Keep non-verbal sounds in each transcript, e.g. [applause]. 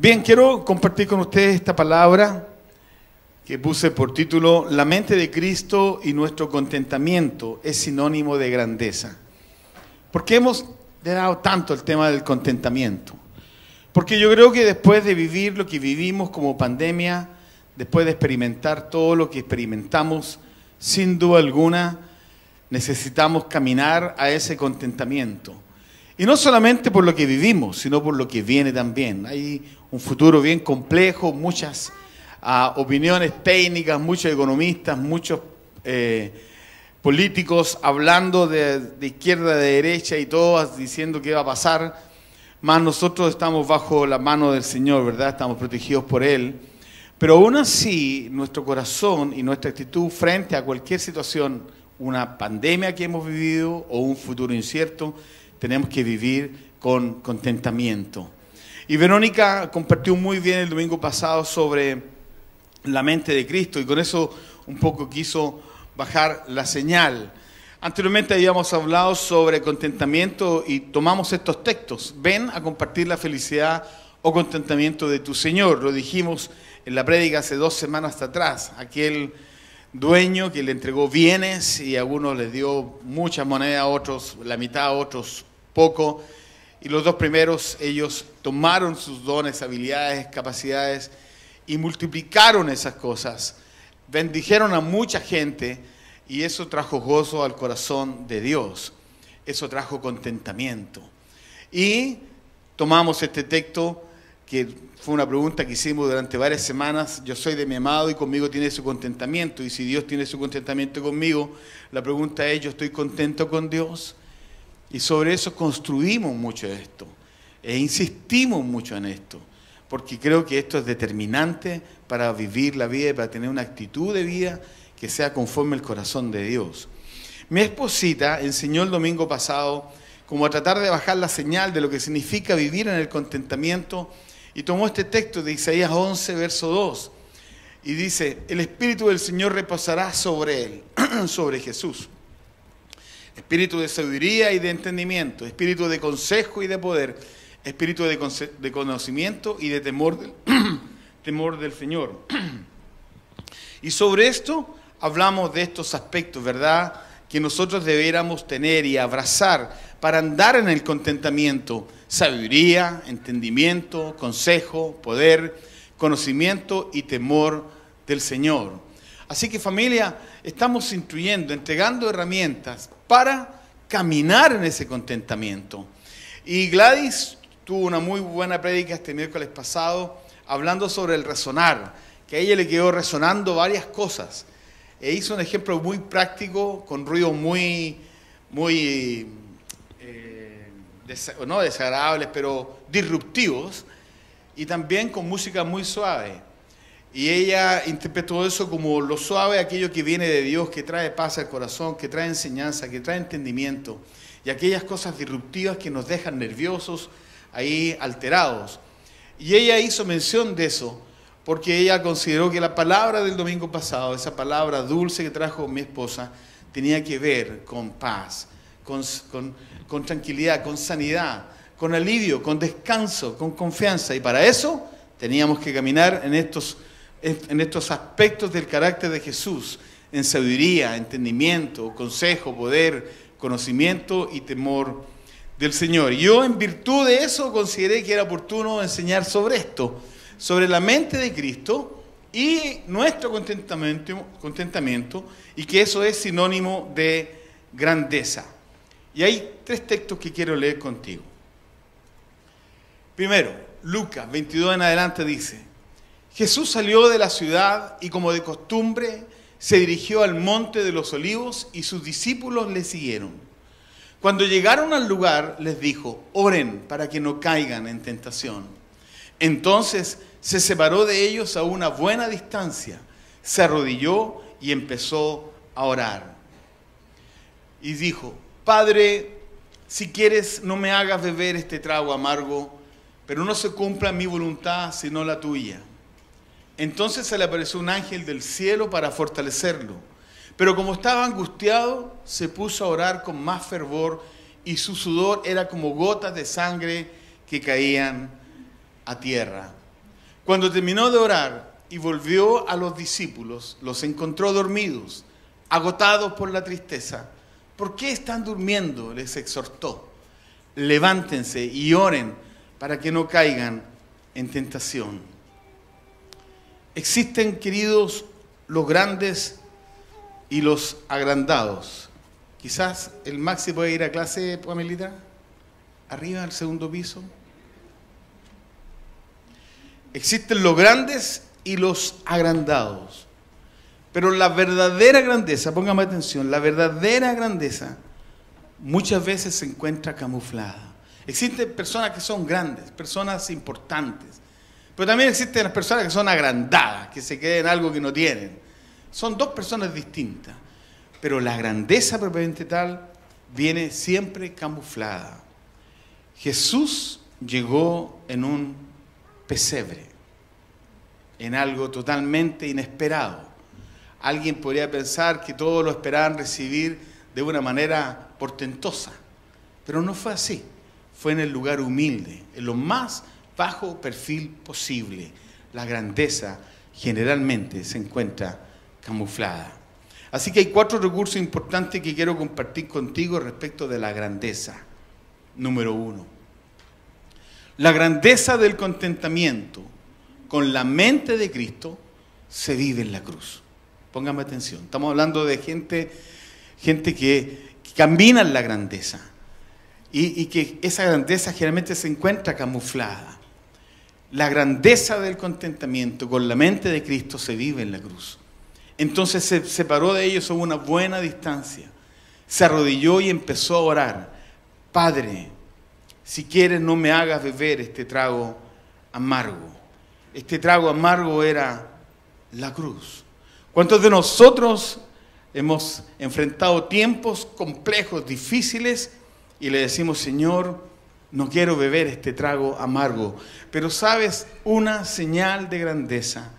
Bien, quiero compartir con ustedes esta palabra que puse por título La mente de Cristo y nuestro contentamiento es sinónimo de grandeza. ¿Por qué hemos dado tanto el tema del contentamiento? Porque yo creo que después de vivir lo que vivimos como pandemia, después de experimentar todo lo que experimentamos, sin duda alguna necesitamos caminar a ese contentamiento. Y no solamente por lo que vivimos, sino por lo que viene también. Hay un futuro bien complejo, muchas uh, opiniones técnicas, muchos economistas, muchos eh, políticos hablando de, de, izquierda, de derecha y todas diciendo qué va a pasar. Más nosotros estamos bajo la mano del Señor, ¿verdad? Estamos protegidos por Él. Pero aún así, nuestro corazón y nuestra actitud frente a cualquier situación, una pandemia que hemos vivido o un futuro incierto, tenemos que vivir con contentamiento. Y Verónica compartió muy bien el domingo pasado sobre la mente de Cristo y con eso un poco quiso bajar la señal. Anteriormente habíamos hablado sobre contentamiento y tomamos estos textos. Ven a compartir la felicidad o contentamiento de tu Señor. Lo dijimos en la prédica hace dos semanas atrás. Aquel dueño que le entregó bienes y a algunos les dio muchas monedas, a otros la mitad, a otros poco. Y los dos primeros, ellos tomaron sus dones, habilidades, capacidades y multiplicaron esas cosas. Bendijeron a mucha gente y eso trajo gozo al corazón de Dios. Eso trajo contentamiento. Y tomamos este texto que fue una pregunta que hicimos durante varias semanas. Yo soy de mi amado y conmigo tiene su contentamiento. Y si Dios tiene su contentamiento conmigo, la pregunta es, ¿yo estoy contento con Dios? Y sobre eso construimos mucho esto. E insistimos mucho en esto. Porque creo que esto es determinante para vivir la vida y para tener una actitud de vida que sea conforme al corazón de Dios. Mi esposita enseñó el domingo pasado como a tratar de bajar la señal de lo que significa vivir en el contentamiento y tomó este texto de Isaías 11, verso 2, y dice, el Espíritu del Señor reposará sobre él, [clears throat] sobre Jesús. Espíritu de sabiduría y de entendimiento, espíritu de consejo y de poder, espíritu de, de conocimiento y de temor del, [clears throat] temor del Señor. [clears throat] y sobre esto hablamos de estos aspectos, ¿verdad? Que nosotros debiéramos tener y abrazar para andar en el contentamiento sabiduría, entendimiento, consejo, poder, conocimiento y temor del Señor. Así que familia, estamos instruyendo, entregando herramientas para caminar en ese contentamiento. Y Gladys tuvo una muy buena prédica este miércoles pasado hablando sobre el resonar, que a ella le quedó resonando varias cosas. E hizo un ejemplo muy práctico, con ruidos muy, muy no desagradables, pero disruptivos, y también con música muy suave. Y ella interpretó eso como lo suave, aquello que viene de Dios, que trae paz al corazón, que trae enseñanza, que trae entendimiento, y aquellas cosas disruptivas que nos dejan nerviosos, ahí alterados. Y ella hizo mención de eso, porque ella consideró que la palabra del domingo pasado, esa palabra dulce que trajo mi esposa, tenía que ver con paz, con, con, tranquilidad, con sanidad, con alivio, con descanso, con confianza. Y para eso teníamos que caminar en estos, en estos aspectos del carácter de Jesús, en sabiduría, entendimiento, consejo, poder, conocimiento y temor del Señor. Yo en virtud de eso consideré que era oportuno enseñar sobre esto, sobre la mente de Cristo y nuestro contentamiento, contentamiento y que eso es sinónimo de grandeza. Y hay tres textos que quiero leer contigo. Primero, Lucas 22 en adelante dice, Jesús salió de la ciudad y como de costumbre se dirigió al monte de los olivos y sus discípulos le siguieron. Cuando llegaron al lugar les dijo, oren para que no caigan en tentación. Entonces se separó de ellos a una buena distancia, se arrodilló y empezó a orar. Y dijo, Padre, si quieres, no me hagas beber este trago amargo, pero no se cumpla mi voluntad sino la tuya. Entonces se le apareció un ángel del cielo para fortalecerlo. Pero como estaba angustiado, se puso a orar con más fervor y su sudor era como gotas de sangre que caían a tierra. Cuando terminó de orar y volvió a los discípulos, los encontró dormidos, agotados por la tristeza. ¿Por qué están durmiendo? Les exhortó. Levántense y oren para que no caigan en tentación. Existen, queridos, los grandes y los agrandados. Quizás el Maxi puede ir a clase, Pamelita, arriba al segundo piso. Existen los grandes y los agrandados. Pero la verdadera grandeza, póngame atención, la verdadera grandeza muchas veces se encuentra camuflada. Existen personas que son grandes, personas importantes, pero también existen las personas que son agrandadas, que se creen algo que no tienen. Son dos personas distintas, pero la grandeza propiamente tal viene siempre camuflada. Jesús llegó en un pesebre, en algo totalmente inesperado. Alguien podría pensar que todos lo esperaban recibir de una manera portentosa, pero no fue así. Fue en el lugar humilde, en lo más bajo perfil posible. La grandeza generalmente se encuentra camuflada. Así que hay cuatro recursos importantes que quiero compartir contigo respecto de la grandeza. Número uno, la grandeza del contentamiento con la mente de Cristo se vive en la cruz. Póngame atención. Estamos hablando de gente, gente que, camina en la grandeza y que esa grandeza generalmente se encuentra camuflada. La grandeza del contentamiento con la mente de Cristo se vive en la cruz. Entonces se separó de ellos a una buena distancia. Se arrodilló y empezó a orar. Padre, si quieres no me hagas beber este trago amargo. Este trago amargo era la cruz. ¿Cuántos de nosotros hemos enfrentado tiempos complejos, difíciles, y le decimos, Señor, no quiero beber este trago amargo? Pero sabes, una señal de grandeza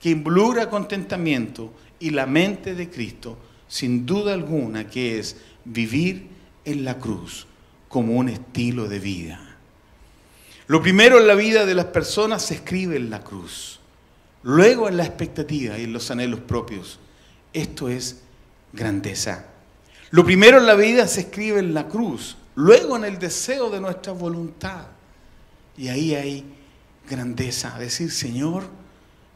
que involucra contentamiento y la mente de Cristo, sin duda alguna, que es vivir en la cruz como un estilo de vida. Lo primero en la vida de las personas se escribe en la cruz, luego en la expectativa y en los anhelos propios. Esto es grandeza. Lo primero en la vida se escribe en la cruz, luego en el deseo de nuestra voluntad. Y ahí hay grandeza, decir, Señor,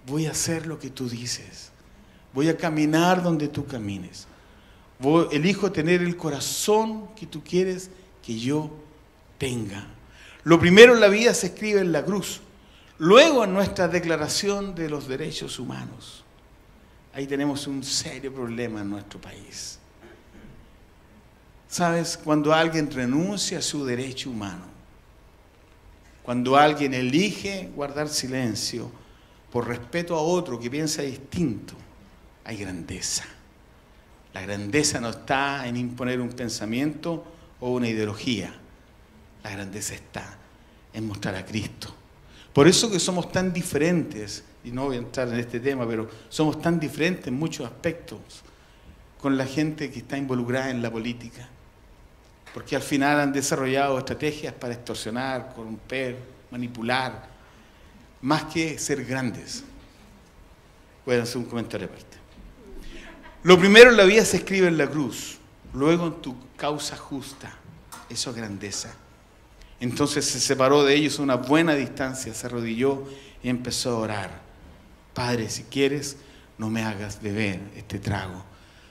voy a hacer lo que tú dices, voy a caminar donde tú camines, voy, elijo tener el corazón que tú quieres que yo tenga. Lo primero en la vida se escribe en la cruz, luego en nuestra declaración de los derechos humanos. Ahí tenemos un serio problema en nuestro país. ¿Sabes? Cuando alguien renuncia a su derecho humano, cuando alguien elige guardar silencio por respeto a otro que piensa distinto, hay grandeza. La grandeza no está en imponer un pensamiento o una ideología. La grandeza está en mostrar a Cristo. Por eso que somos tan diferentes, y no voy a entrar en este tema, pero somos tan diferentes en muchos aspectos con la gente que está involucrada en la política. Porque al final han desarrollado estrategias para extorsionar, corromper, manipular, más que ser grandes. Pueden hacer un comentario aparte. Lo primero en la vida se escribe en la cruz luego en tu causa justa. Eso es grandeza. Entonces se separó de ellos a una buena distancia, se arrodilló y empezó a orar. Padre, si quieres, no me hagas beber este trago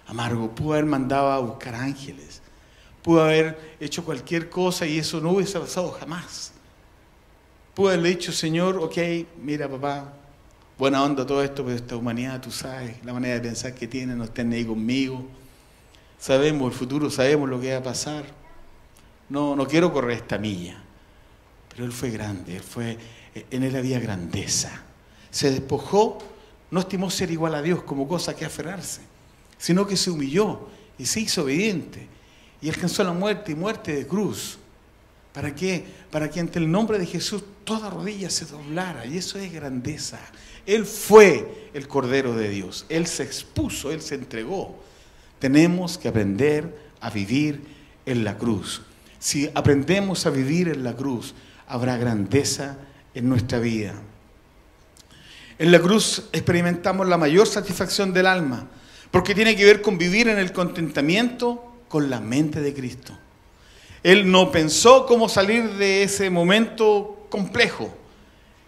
amargo. Pudo haber mandado a buscar ángeles. Pudo haber hecho cualquier cosa y eso no hubiese pasado jamás. Pudo haberle dicho, Señor, ok, mira papá, buena onda todo esto, pero esta humanidad, tú sabes, la manera de pensar que tiene, no estén ahí conmigo sabemos el futuro, sabemos lo que va a pasar. No, no quiero correr esta milla. Pero él fue grande, él fue, en él había grandeza. Se despojó, no estimó ser igual a Dios como cosa que aferrarse, sino que se humilló y se hizo obediente y alcanzó la muerte y muerte de cruz. ¿Para qué? Para que ante el nombre de Jesús toda rodilla se doblara. Y eso es grandeza. Él fue el Cordero de Dios. Él se expuso, Él se entregó. Tenemos que aprender a vivir en la cruz. Si aprendemos a vivir en la cruz, habrá grandeza en nuestra vida. En la cruz experimentamos la mayor satisfacción del alma, porque tiene que ver con vivir en el contentamiento con la mente de Cristo. Él no pensó cómo salir de ese momento complejo.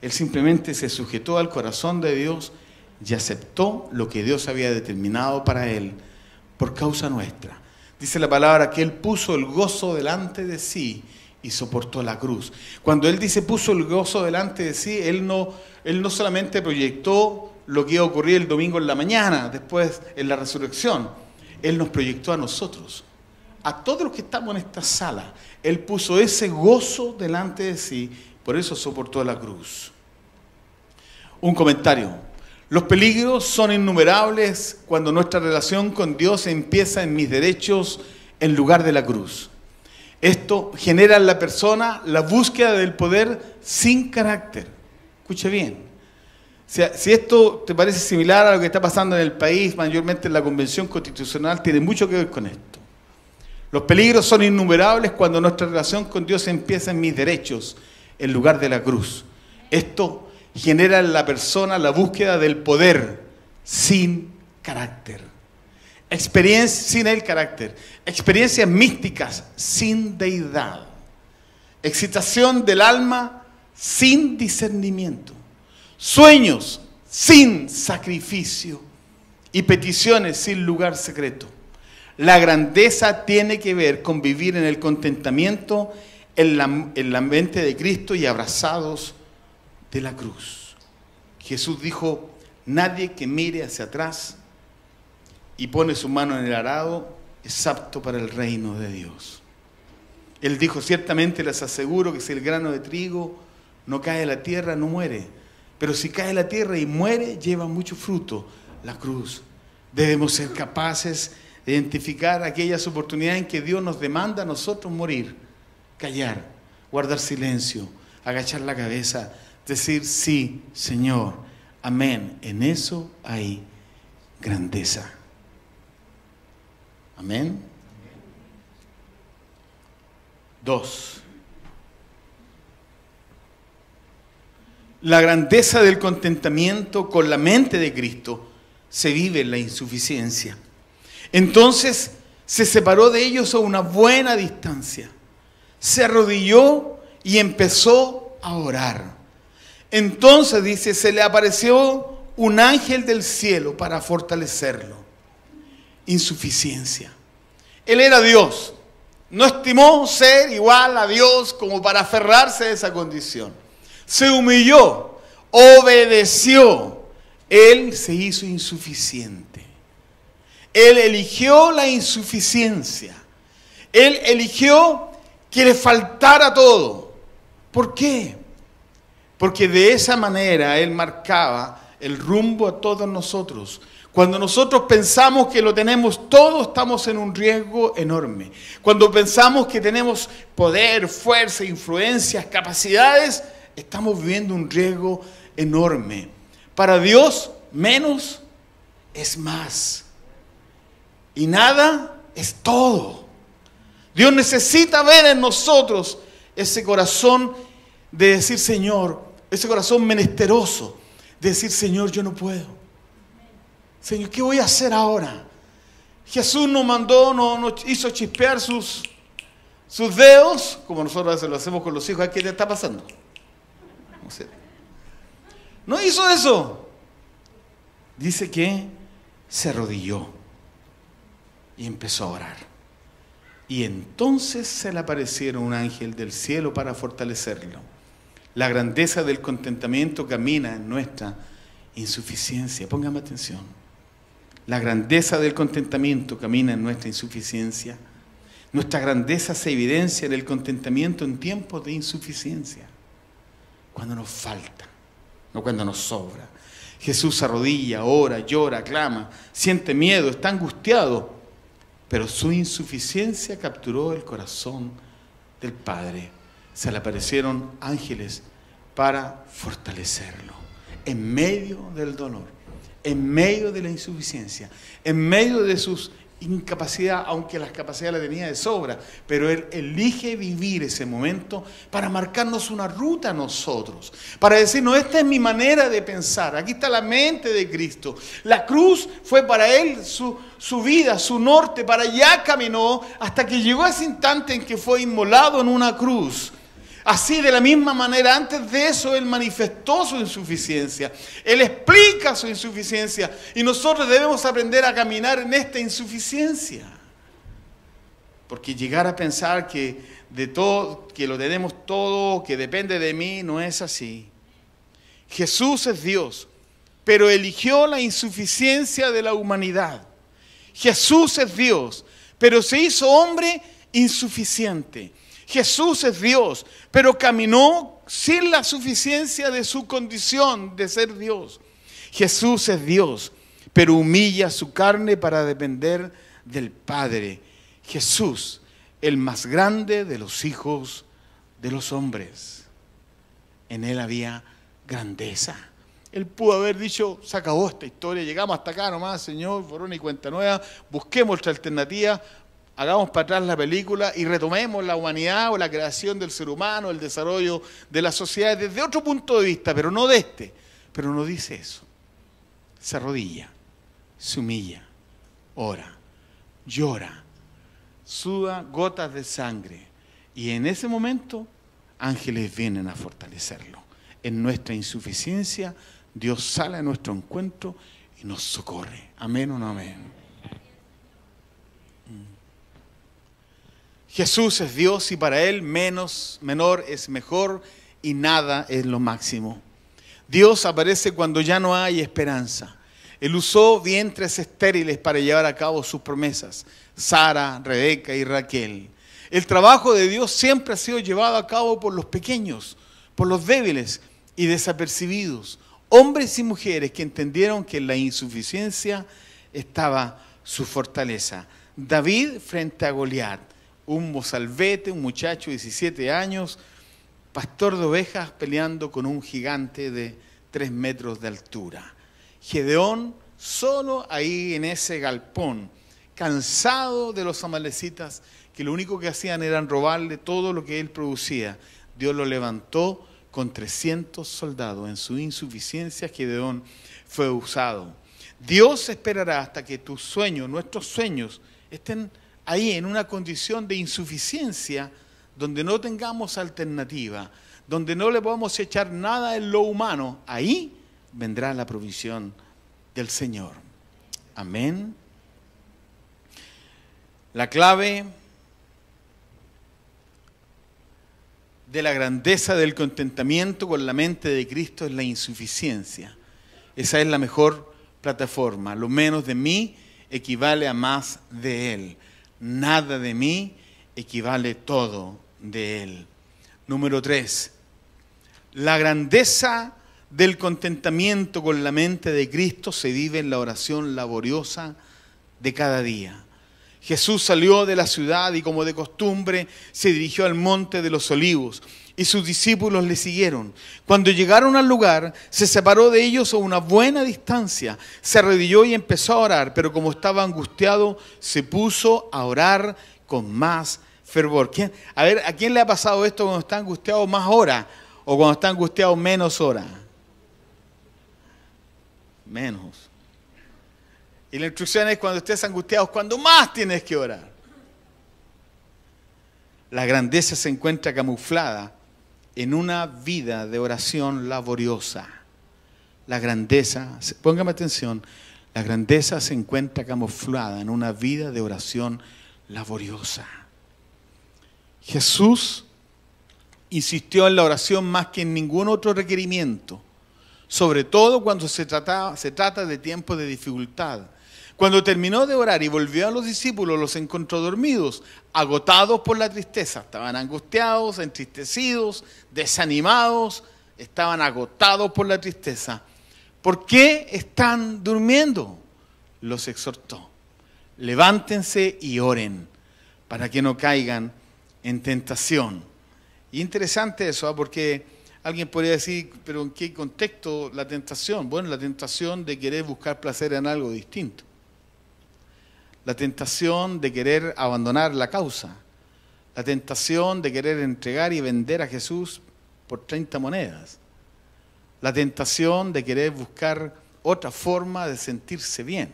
Él simplemente se sujetó al corazón de Dios y aceptó lo que Dios había determinado para él por causa nuestra. Dice la palabra que él puso el gozo delante de sí y soportó la cruz. Cuando él dice puso el gozo delante de sí, él no, él no solamente proyectó lo que iba a ocurrir el domingo en la mañana, después en la resurrección, él nos proyectó a nosotros, a todos los que estamos en esta sala. Él puso ese gozo delante de sí, por eso soportó la cruz. Un comentario. Los peligros son innumerables cuando nuestra relación con Dios empieza en mis derechos en lugar de la cruz. Esto genera en la persona la búsqueda del poder sin carácter. Escuche bien. Si esto te parece similar a lo que está pasando en el país, mayormente en la Convención Constitucional, tiene mucho que ver con esto. Los peligros son innumerables cuando nuestra relación con Dios empieza en mis derechos en lugar de la cruz. Esto genera en la persona la búsqueda del poder sin carácter. Experiencia sin el carácter. Experiencias místicas sin deidad. Excitación del alma sin discernimiento. Sueños sin sacrificio. Y peticiones sin lugar secreto. La grandeza tiene que ver con vivir en el contentamiento en la, en la mente de Cristo y abrazados de la cruz. Jesús dijo, nadie que mire hacia atrás y pone su mano en el arado es apto para el reino de Dios. Él dijo, ciertamente les aseguro que si el grano de trigo no cae a la tierra, no muere. Pero si cae a la tierra y muere, lleva mucho fruto, la cruz. Debemos ser capaces de identificar aquellas oportunidades en que Dios nos demanda a nosotros morir, callar, guardar silencio, agachar la cabeza, decir sí, Señor, amén. En eso hay grandeza. Amén. Dos. La grandeza del contentamiento con la mente de Cristo se vive en la insuficiencia. Entonces se separó de ellos a una buena distancia. Se arrodilló y empezó a orar. Entonces dice, se le apareció un ángel del cielo para fortalecerlo. Insuficiencia. Él era Dios. No estimó ser igual a Dios como para aferrarse a esa condición. Se humilló, obedeció. Él se hizo insuficiente. Él eligió la insuficiencia. Él eligió que le faltara todo. ¿Por qué? porque de esa manera Él marcaba el rumbo a todos nosotros. Cuando nosotros pensamos que lo tenemos todo, estamos en un riesgo enorme. Cuando pensamos que tenemos poder, fuerza, influencias, capacidades, estamos viviendo un riesgo enorme. Para Dios, menos es más. Y nada es todo. Dios necesita ver en nosotros ese corazón de decir, Señor, ese corazón menesteroso de decir, Señor, yo no puedo. Señor, ¿qué voy a hacer ahora? Jesús nos mandó, nos, hizo chispear sus, sus dedos, como nosotros a veces lo hacemos con los hijos. ¿Qué te está pasando? No, no hizo eso. Dice que se arrodilló y empezó a orar. Y entonces se le aparecieron un ángel del cielo para fortalecerlo. La grandeza del contentamiento camina en nuestra insuficiencia. Póngame atención. La grandeza del contentamiento camina en nuestra insuficiencia. Nuestra grandeza se evidencia en el contentamiento en tiempos de insuficiencia. Cuando nos falta, no cuando nos sobra. Jesús arrodilla, ora, llora, clama, siente miedo, está angustiado, pero su insuficiencia capturó el corazón del Padre. Se le aparecieron ángeles para fortalecerlo. En medio del dolor, en medio de la insuficiencia, en medio de sus incapacidad, aunque las capacidades las tenía de sobra, pero Él elige vivir ese momento para marcarnos una ruta a nosotros, para decirnos, esta es mi manera de pensar, aquí está la mente de Cristo. La cruz fue para Él su, su vida, su norte, para allá caminó hasta que llegó ese instante en que fue inmolado en una cruz Así, de la misma manera, antes de eso, Él manifestó su insuficiencia. Él explica su insuficiencia. Y nosotros debemos aprender a caminar en esta insuficiencia. Porque llegar a pensar que de todo, que lo tenemos todo, que depende de mí, no es así. Jesús es Dios, pero eligió la insuficiencia de la humanidad. Jesús es Dios, pero se hizo hombre insuficiente. Jesús es Dios, pero caminó sin la suficiencia de su condición de ser Dios. Jesús es Dios, pero humilla su carne para depender del Padre. Jesús, el más grande de los hijos de los hombres. En él había grandeza. Él pudo haber dicho, se acabó esta historia, llegamos hasta acá nomás, Señor, por y cuenta nueva, busquemos otra alternativa, hagamos para atrás la película y retomemos la humanidad o la creación del ser humano, el desarrollo de la sociedad desde otro punto de vista, pero no de este. Pero no dice eso. Se arrodilla, se humilla, ora, llora, suda gotas de sangre. Y en ese momento ángeles vienen a fortalecerlo. En nuestra insuficiencia, Dios sale a nuestro encuentro y nos socorre. Amén o no amén. Jesús es Dios y para Él menos, menor es mejor y nada es lo máximo. Dios aparece cuando ya no hay esperanza. Él usó vientres estériles para llevar a cabo sus promesas. Sara, Rebeca y Raquel. El trabajo de Dios siempre ha sido llevado a cabo por los pequeños, por los débiles y desapercibidos. Hombres y mujeres que entendieron que en la insuficiencia estaba su fortaleza. David frente a Goliat un mozalbete, un muchacho de 17 años, pastor de ovejas peleando con un gigante de 3 metros de altura. Gedeón solo ahí en ese galpón, cansado de los amalecitas, que lo único que hacían era robarle todo lo que él producía. Dios lo levantó con 300 soldados. En su insuficiencia Gedeón fue usado. Dios esperará hasta que tus sueños, nuestros sueños, estén ahí en una condición de insuficiencia donde no tengamos alternativa, donde no le podamos echar nada en lo humano, ahí vendrá la provisión del Señor. Amén. La clave de la grandeza del contentamiento con la mente de Cristo es la insuficiencia. Esa es la mejor plataforma. Lo menos de mí equivale a más de Él nada de mí equivale todo de Él. Número tres, la grandeza del contentamiento con la mente de Cristo se vive en la oración laboriosa de cada día. Jesús salió de la ciudad y como de costumbre se dirigió al monte de los olivos y sus discípulos le siguieron. Cuando llegaron al lugar, se separó de ellos a una buena distancia, se arrodilló y empezó a orar, pero como estaba angustiado, se puso a orar con más fervor. A ver, ¿a quién le ha pasado esto cuando está angustiado más hora o cuando está angustiado menos hora? Menos. Y la instrucción es cuando estés angustiado, cuando más tienes que orar. La grandeza se encuentra camuflada en una vida de oración laboriosa. La grandeza, póngame atención, la grandeza se encuentra camuflada en una vida de oración laboriosa. Jesús insistió en la oración más que en ningún otro requerimiento, sobre todo cuando se, se trata de tiempos de dificultad cuando terminó de orar y volvió a los discípulos, los encontró dormidos, agotados por la tristeza. Estaban angustiados, entristecidos, desanimados, estaban agotados por la tristeza. ¿Por qué están durmiendo? Los exhortó. Levántense y oren para que no caigan en tentación. Y interesante eso, ¿ah? porque alguien podría decir, pero ¿en qué contexto la tentación? Bueno, la tentación de querer buscar placer en algo distinto. La tentación de querer abandonar la causa, la tentación de querer entregar y vender a Jesús por 30 monedas, la tentación de querer buscar otra forma de sentirse bien.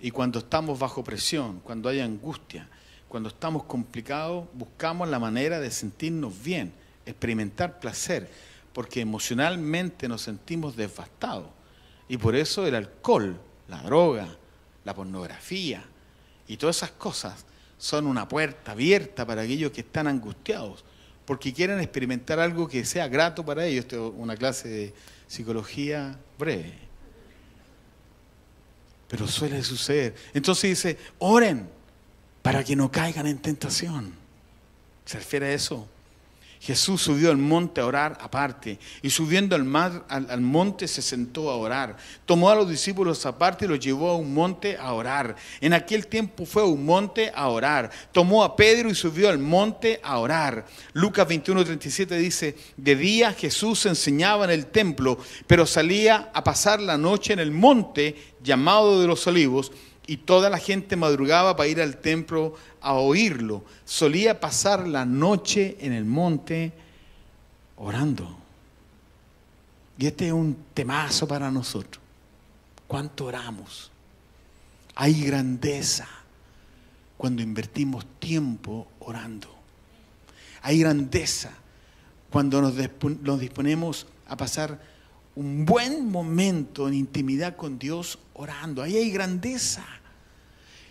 Y cuando estamos bajo presión, cuando hay angustia, cuando estamos complicados, buscamos la manera de sentirnos bien, experimentar placer, porque emocionalmente nos sentimos devastados. Y por eso el alcohol, la droga, la pornografía y todas esas cosas son una puerta abierta para aquellos que están angustiados, porque quieren experimentar algo que sea grato para ellos. Esto es una clase de psicología breve. Pero suele suceder. Entonces dice, oren para que no caigan en tentación. ¿Se refiere a eso? Jesús subió al monte a orar aparte y subiendo al, mar, al, monte se sentó a orar. Tomó a los discípulos aparte y los llevó a un monte a orar. En aquel tiempo fue a un monte a orar. Tomó a Pedro y subió al monte a orar. Lucas 21, 37 dice, de día Jesús enseñaba en el templo, pero salía a pasar la noche en el monte llamado de los olivos y toda la gente madrugaba para ir al templo a oírlo. Solía pasar la noche en el monte orando. Y este es un temazo para nosotros. ¿Cuánto oramos? Hay grandeza cuando invertimos tiempo orando. Hay grandeza cuando nos, disponemos a pasar un buen momento en intimidad con Dios orando. Ahí hay grandeza.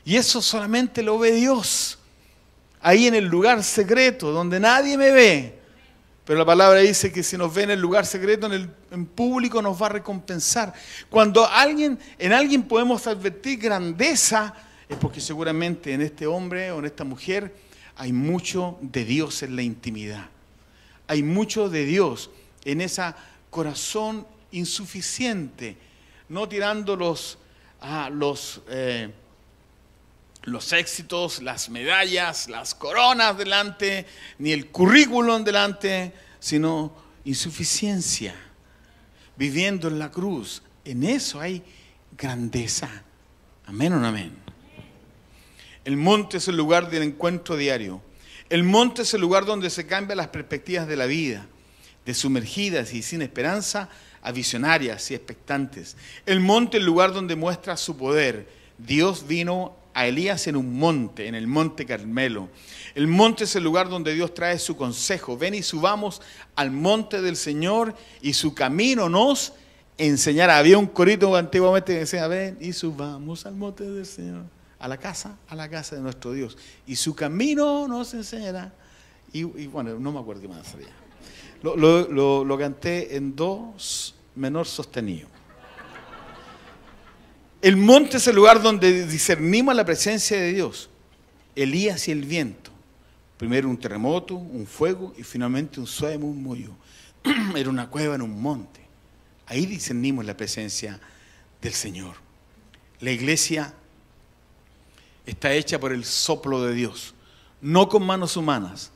Y eso solamente lo ve Dios. Ahí en el lugar secreto, donde nadie me ve. Pero la palabra dice que si nos ve en el lugar secreto, en el público, nos va a recompensar. Cuando alguien, en alguien podemos advertir grandeza, es porque seguramente en este hombre o en esta mujer hay mucho de Dios en la intimidad. Hay mucho de Dios en ese corazón insuficiente, no tirando los, ah, los eh, los éxitos, las medallas, las coronas delante, ni el currículum delante, sino insuficiencia, viviendo en la cruz. En eso hay grandeza. Amén o no amén. El monte es el lugar del encuentro diario. El monte es el lugar donde se cambian las perspectivas de la vida, de sumergidas y sin esperanza a visionarias y expectantes. El monte es el lugar donde muestra su poder. Dios vino a Elías en un monte, en el monte Carmelo. El monte es el lugar donde Dios trae su consejo. Ven y subamos al monte del Señor y su camino nos enseñará. Había un corito antiguamente que decía, ven y subamos al monte del Señor, a la casa, a la casa de nuestro Dios. Y su camino nos enseñará. Y, bueno, no me acuerdo qué más sabía. Lo, lo canté en dos menor sostenido. El monte es el lugar donde discernimos la presencia de Dios. Elías y el viento. Primero un terremoto, un fuego y finalmente un suave murmullo. [clears throat] Era una cueva en un monte. Ahí discernimos la presencia del Señor. La iglesia está hecha por el soplo de Dios, no con manos humanas.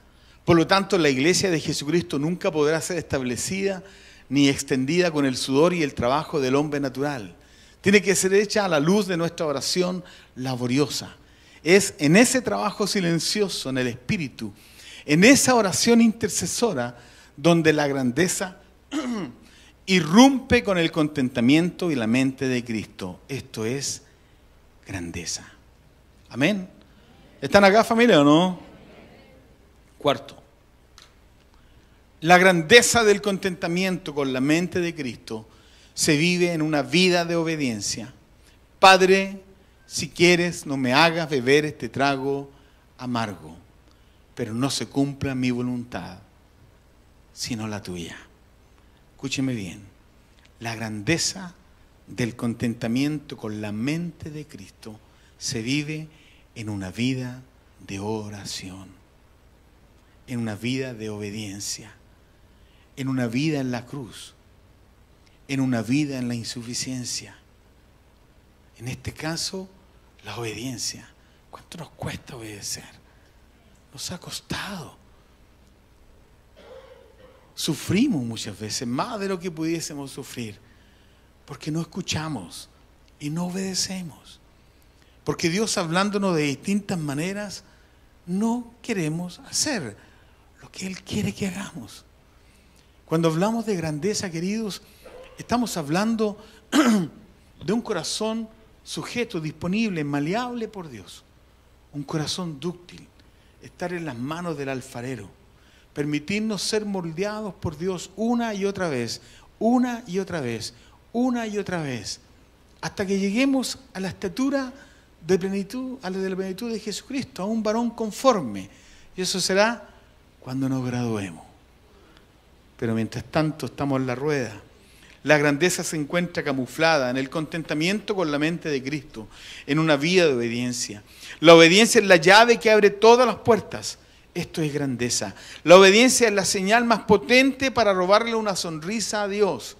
Por lo tanto, la iglesia de Jesucristo nunca podrá ser establecida ni extendida con el sudor y el trabajo del hombre natural tiene que ser hecha a la luz de nuestra oración laboriosa. Es en ese trabajo silencioso, en el Espíritu, en esa oración intercesora, donde la grandeza [clears throat] irrumpe con el contentamiento y la mente de Cristo. Esto es grandeza. Amén. ¿Están acá familia o no? Cuarto. La grandeza del contentamiento con la mente de Cristo se vive en una vida de obediencia. Padre, si quieres, no me hagas beber este trago amargo, pero no se cumpla mi voluntad, sino la tuya. Escúcheme bien, la grandeza del contentamiento con la mente de Cristo se vive en una vida de oración, en una vida de obediencia, en una vida en la cruz en una vida en la insuficiencia. En este caso, la obediencia. ¿Cuánto nos cuesta obedecer? Nos ha costado. Sufrimos muchas veces, más de lo que pudiésemos sufrir, porque no escuchamos y no obedecemos. Porque Dios hablándonos de distintas maneras, no queremos hacer lo que Él quiere que hagamos. Cuando hablamos de grandeza, queridos, estamos hablando [clears throat] de un corazón sujeto, disponible, maleable por Dios. Un corazón dúctil, estar en las manos del alfarero, permitirnos ser moldeados por Dios una y otra vez, una y otra vez, una y otra vez, hasta que lleguemos a la estatura de plenitud, a la de la plenitud de Jesucristo, a un varón conforme. Y eso será cuando nos graduemos. Pero mientras tanto estamos en la rueda. La grandeza se encuentra camuflada en el contentamiento con la mente de Cristo, en una vida de obediencia. La obediencia es la llave que abre todas las puertas. Esto es grandeza. La obediencia es la señal más potente para robarle una sonrisa a Dios.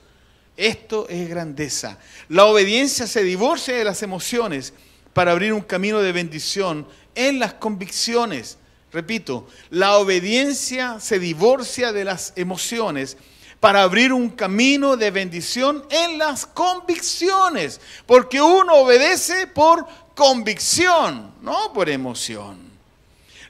Esto es grandeza. La obediencia se divorcia de las emociones para abrir un camino de bendición en las convicciones. Repito, la obediencia se divorcia de las emociones para abrir un camino de bendición en las convicciones, porque uno obedece por convicción, no por emoción.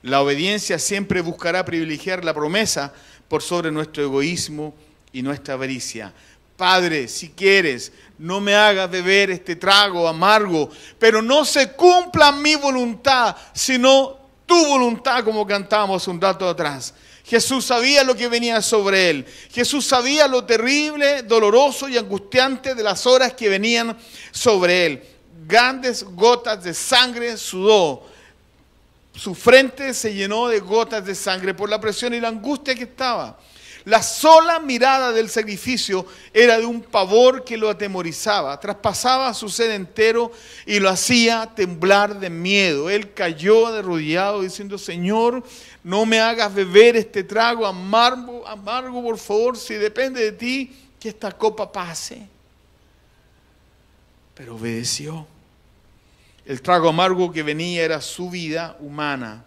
La obediencia siempre buscará privilegiar la promesa por sobre nuestro egoísmo y nuestra avaricia. Padre, si quieres, no me hagas beber este trago amargo, pero no se cumpla mi voluntad, sino tu voluntad, como cantábamos un rato atrás. Jesús sabía lo que venía sobre él. Jesús sabía lo terrible, doloroso y angustiante de las horas que venían sobre él. Grandes gotas de sangre sudó. Su frente se llenó de gotas de sangre por la presión y la angustia que estaba. La sola mirada del sacrificio era de un pavor que lo atemorizaba, traspasaba su ser entero y lo hacía temblar de miedo. Él cayó derrodillado diciendo, Señor, no me hagas beber este trago amargo, amargo, por favor, si depende de ti, que esta copa pase. Pero obedeció. El trago amargo que venía era su vida humana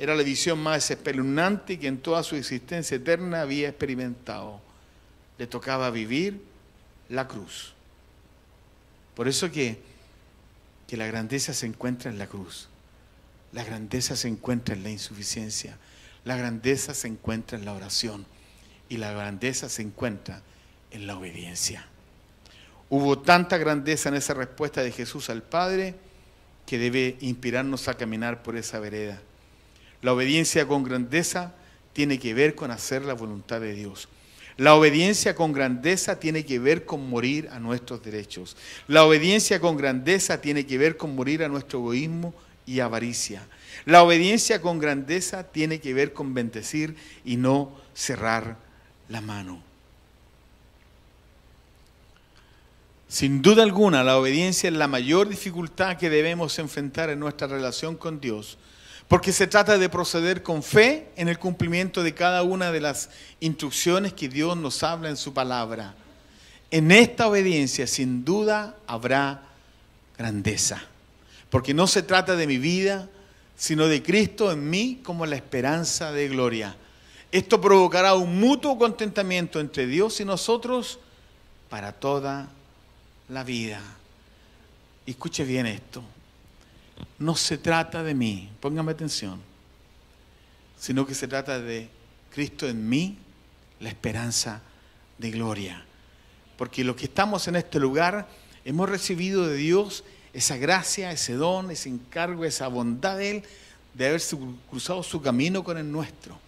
era la visión más espeluznante que en toda su existencia eterna había experimentado. Le tocaba vivir la cruz. Por eso que, que la grandeza se encuentra en la cruz. La grandeza se encuentra en la insuficiencia. La grandeza se encuentra en la oración. Y la grandeza se encuentra en la obediencia. Hubo tanta grandeza en esa respuesta de Jesús al Padre que debe inspirarnos a caminar por esa vereda. La obediencia con grandeza tiene que ver con hacer la voluntad de Dios. La obediencia con grandeza tiene que ver con morir a nuestros derechos. La obediencia con grandeza tiene que ver con morir a nuestro egoísmo y avaricia. La obediencia con grandeza tiene que ver con bendecir y no cerrar la mano. Sin duda alguna, la obediencia es la mayor dificultad que debemos enfrentar en nuestra relación con Dios porque se trata de proceder con fe en el cumplimiento de cada una de las instrucciones que Dios nos habla en su palabra. En esta obediencia sin duda habrá grandeza, porque no se trata de mi vida, sino de Cristo en mí como la esperanza de gloria. Esto provocará un mutuo contentamiento entre Dios y nosotros para toda la vida. escuche bien esto no se trata de mí, póngame atención, sino que se trata de Cristo en mí, la esperanza de gloria. Porque los que estamos en este lugar hemos recibido de Dios esa gracia, ese don, ese encargo, esa bondad de Él de haber cruzado su camino con el nuestro.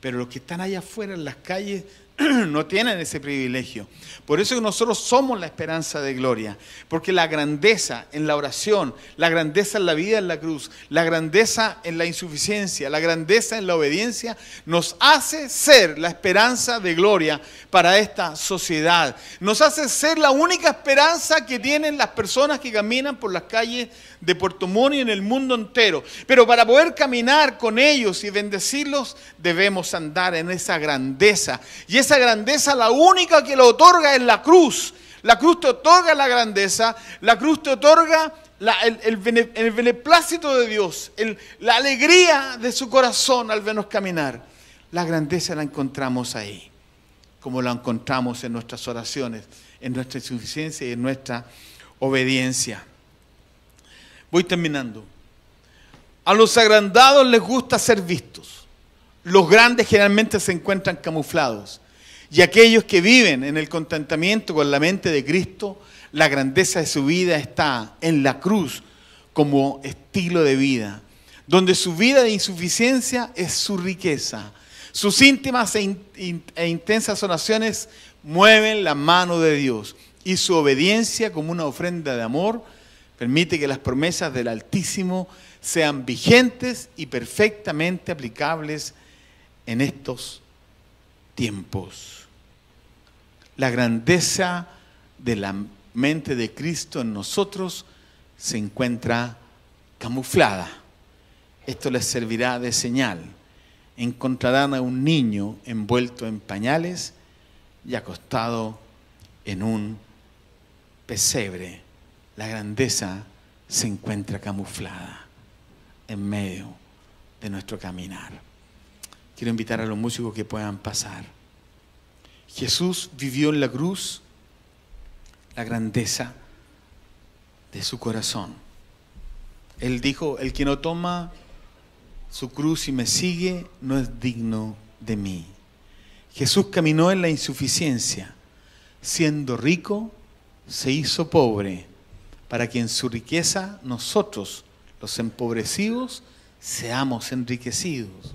Pero los que están allá afuera en las calles [clears throat] no tienen ese privilegio. Por eso nosotros somos la esperanza de gloria, porque la grandeza en la oración, la grandeza en la vida en la cruz, la grandeza en la insuficiencia, la grandeza en la obediencia, nos hace ser la esperanza de gloria para esta sociedad. Nos hace ser la única esperanza que tienen las personas que caminan por las calles de Puerto Montt y en el mundo entero. Pero para poder caminar con ellos y bendecirlos, debemos andar en esa grandeza. Y esa grandeza la única que lo otorga es la cruz. La cruz te otorga la grandeza, la cruz te otorga el, beneplácito de Dios, la alegría de su corazón al vernos caminar. La grandeza la encontramos ahí, como la encontramos en nuestras oraciones, en nuestra insuficiencia y en nuestra obediencia. Voy terminando. A los agrandados les gusta ser vistos. Los grandes generalmente se encuentran camuflados. Y aquellos que viven en el contentamiento con la mente de Cristo, la grandeza de su vida está en la cruz como estilo de vida, donde su vida de insuficiencia es su riqueza. Sus íntimas e, e intensas oraciones mueven la mano de Dios y su obediencia como una ofrenda de amor permite que las promesas del Altísimo sean vigentes y perfectamente aplicables en estos tiempos. La grandeza de la mente de Cristo en nosotros se encuentra camuflada. Esto les servirá de señal. Encontrarán a un niño envuelto en pañales y acostado en un pesebre. La grandeza se encuentra camuflada en medio de nuestro caminar. Quiero invitar a los músicos que puedan pasar. Jesús vivió en la cruz la grandeza de su corazón. Él dijo, el que no toma su cruz y me sigue no es digno de mí. Jesús caminó en la insuficiencia, siendo rico, se hizo pobre, para que en su riqueza nosotros, los empobrecidos, seamos enriquecidos.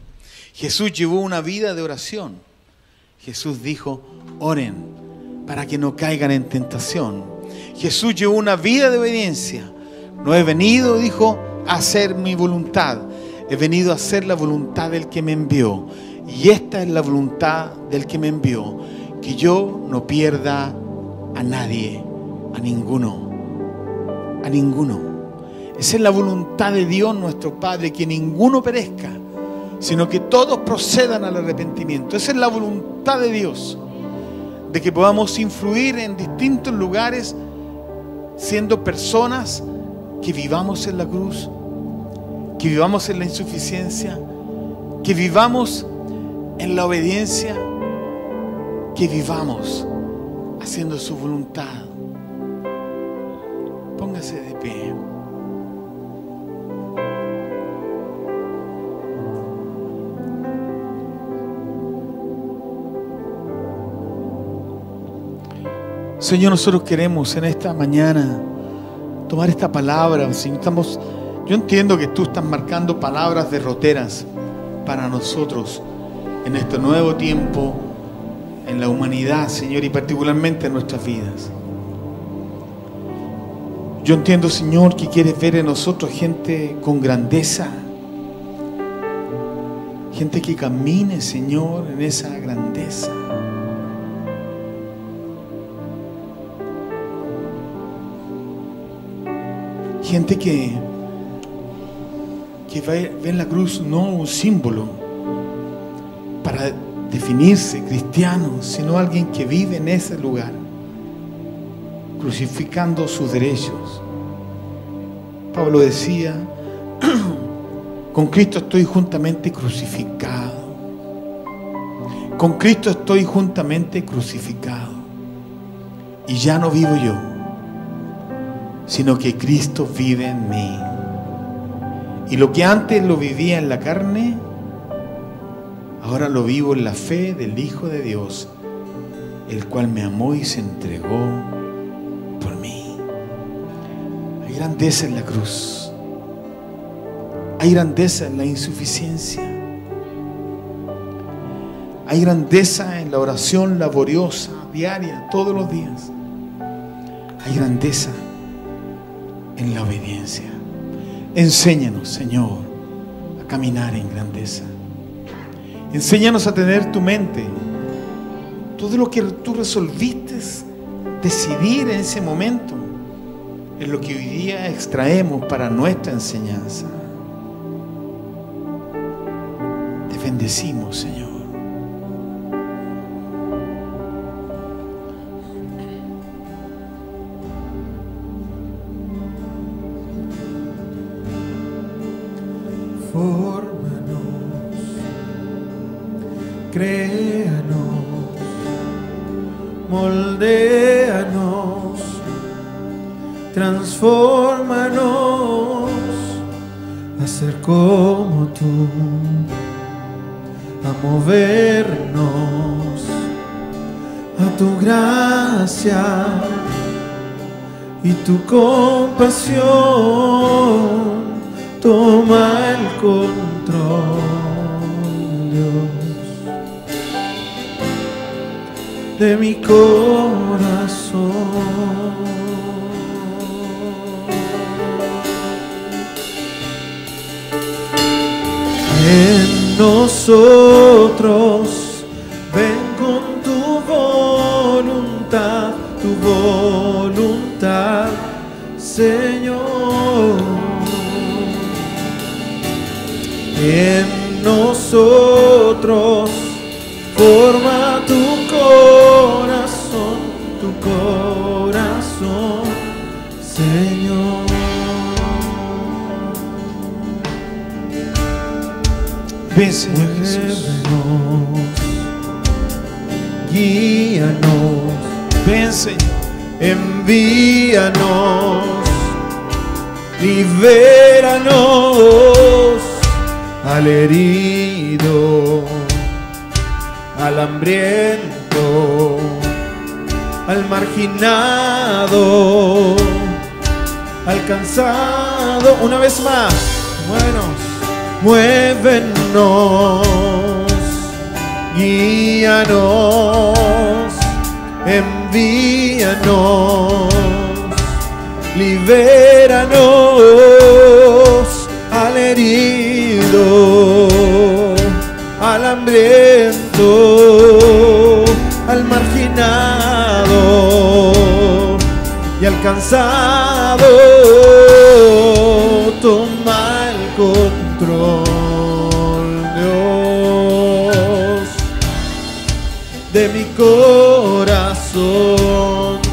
Jesús llevó una vida de oración. Jesús dijo, oren para que no caigan en tentación. Jesús llevó una vida de obediencia. No he venido, dijo, a hacer mi voluntad. He venido a hacer la voluntad del que me envió. Y esta es la voluntad del que me envió. Que yo no pierda a nadie, a ninguno. A ninguno. Esa es la voluntad de Dios nuestro Padre, que ninguno perezca, sino que todos procedan al arrepentimiento. Esa es la voluntad de Dios, de que podamos influir en distintos lugares siendo personas que vivamos en la cruz, que vivamos en la insuficiencia, que vivamos en la obediencia, que vivamos haciendo su voluntad. Póngase de pie. Señor, nosotros queremos en esta mañana tomar esta palabra. estamos, yo entiendo que tú estás marcando palabras derroteras para nosotros en este nuevo tiempo, en la humanidad, Señor, y particularmente en nuestras vidas. Yo entiendo, Señor, que quieres ver en nosotros gente con grandeza. Gente que camine, Señor, en esa grandeza. Gente que, que ve en la cruz no un símbolo para definirse cristiano, sino alguien que vive en ese lugar, crucificando sus derechos. Pablo decía, [clears throat] con Cristo estoy juntamente crucificado. Con Cristo estoy juntamente crucificado. Y ya no vivo yo sino que Cristo vive en mí. Y lo que antes lo vivía en la carne, ahora lo vivo en la fe del Hijo de Dios, el cual me amó y se entregó grandeza en la cruz. Hay grandeza en la insuficiencia. Hay grandeza en la oración laboriosa, diaria, todos los días. Hay grandeza en la obediencia. Enséñanos, Señor, a caminar en grandeza. Enséñanos a tener tu mente. Todo lo que tú resolviste decidir en ese momento es lo que hoy día extraemos para nuestra enseñanza. Te bendecimos, Señor. Y tu compasión toma el control, Dios, de mi corazón. En nosotros, Señor. En nosotros, forma tu corazón, tu corazón, Señor. Ven, Señor Jesús. Guíanos, Ven, Señor. envíanos, libéranos al herido, al hambriento, al marginado, al cansado. Una vez más, muévenos, muévenos, guíanos, envíanos, libéranos al herido, al hambriento, al marginado y al cansado. Toma el control, Dios de mi corazón.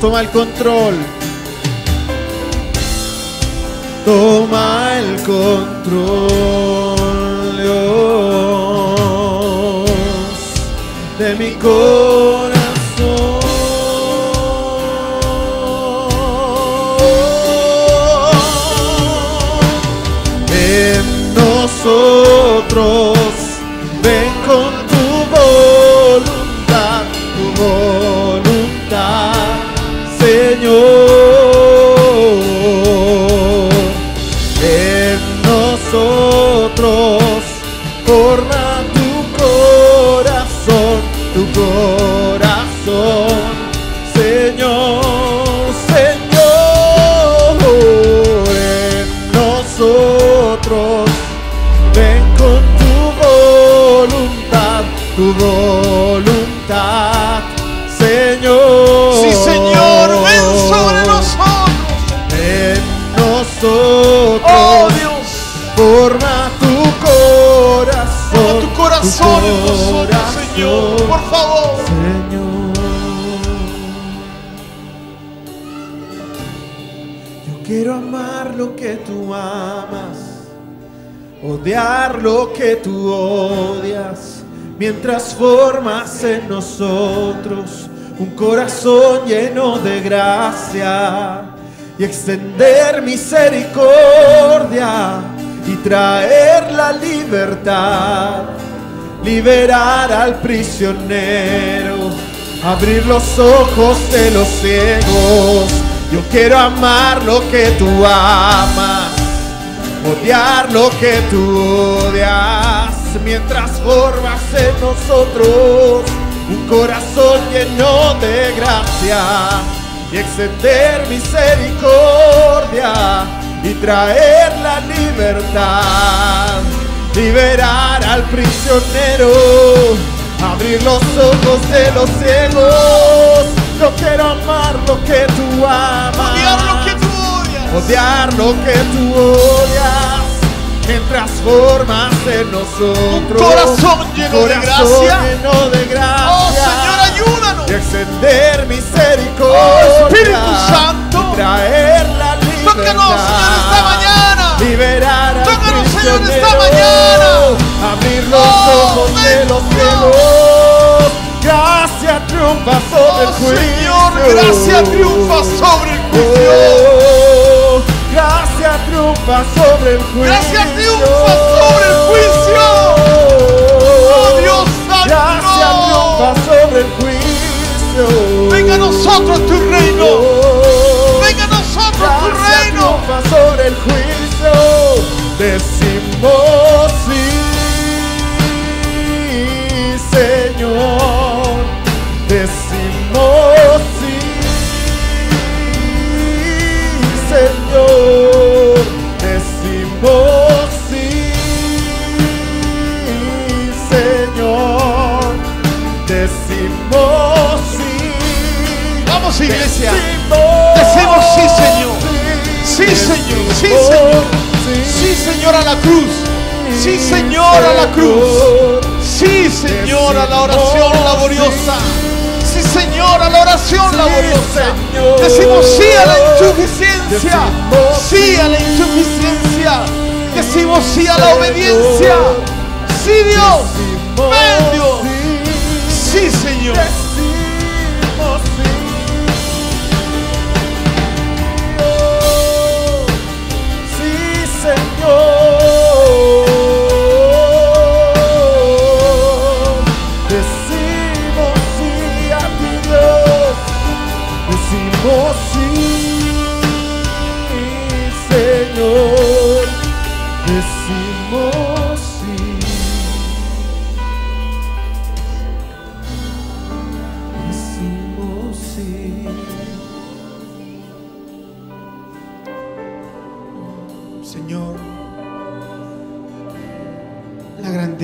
Toma el control. Control, Dios, de mi corazón. Corazón, Señor, Señor. En nosotros, ven con tu voluntad, tu voluntad, odiar lo que tú odias, mientras formas en nosotros un corazón lleno de gracia y extender misericordia y traer la libertad liberar al prisionero, abrir los ojos de los ciegos. Yo quiero amar lo que tú amas, odiar lo que tú odias, mientras formas en nosotros un corazón lleno de gracia y extender misericordia y traer la libertad. Liberar al prisionero, abrir los ojos de los ciegos. Yo quiero amar lo que tú amas, Odiar lo que tú odias. que tú odias, mientras formas en nosotros Un corazón lleno de gracia. lleno de gracia. Oh, Señor, ayúdanos. Y extender misericordia. Oh, Espíritu Santo. traer la libertad. Tócanos, Señor, esta mañana. Liberar al Tócanos, Señor, esta mañana. Abrir los Oh, ojos de los cielos. Gracia triunfa sobre el Oh, juicio. Señor, gracia triunfa sobre el juicio triunfa sobre el juicio. Gracia triunfa sobre el juicio. Oh, oh Dios santo. Gracia triunfa sobre el juicio. Venga a nosotros tu reino. Venga a nosotros tu Gracia reino. Triunfa sobre el juicio. Decimos sí, Señor. Señor. Decimos sí. Vamos iglesia. Decimos, sí, Señor. Sí, sí Señor. Sí, Señor. Sí, Señor a la cruz. Sí, Señor a la cruz. Sí, Señor a la oración laboriosa. Sí, Señor a la oración laboriosa. Decimos sí a la insuficiencia. Sí a la insuficiencia. Decimos sí a la obediencia. Sí, Dios. Ven, Dios. Sí, Señor.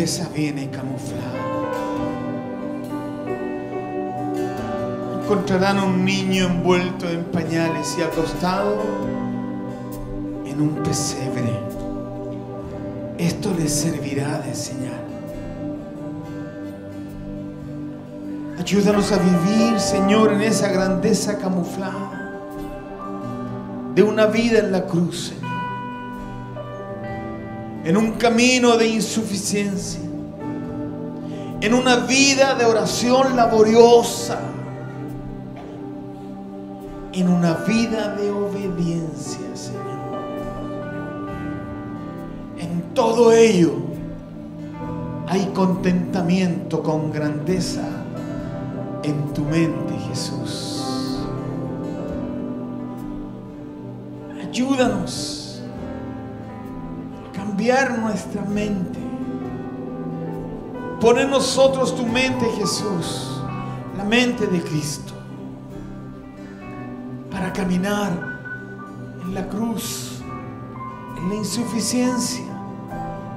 Grandeza viene camuflada. Encontrarán un niño envuelto en pañales y acostado en un pesebre. Esto les servirá de señal. Ayúdanos a vivir, Señor, en esa grandeza camuflada de una vida en la cruz, en un camino de insuficiencia, en una vida de oración laboriosa, en una vida de obediencia, Señor. En todo ello hay contentamiento con grandeza en tu mente, Jesús. Ayúdanos cambiar nuestra mente. Pon en nosotros tu mente, Jesús, la mente de Cristo, para caminar en la cruz, en la insuficiencia,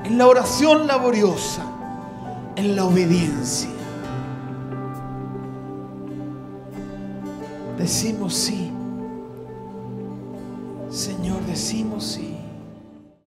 en la oración laboriosa, en la obediencia. Decimos sí. Señor, decimos sí.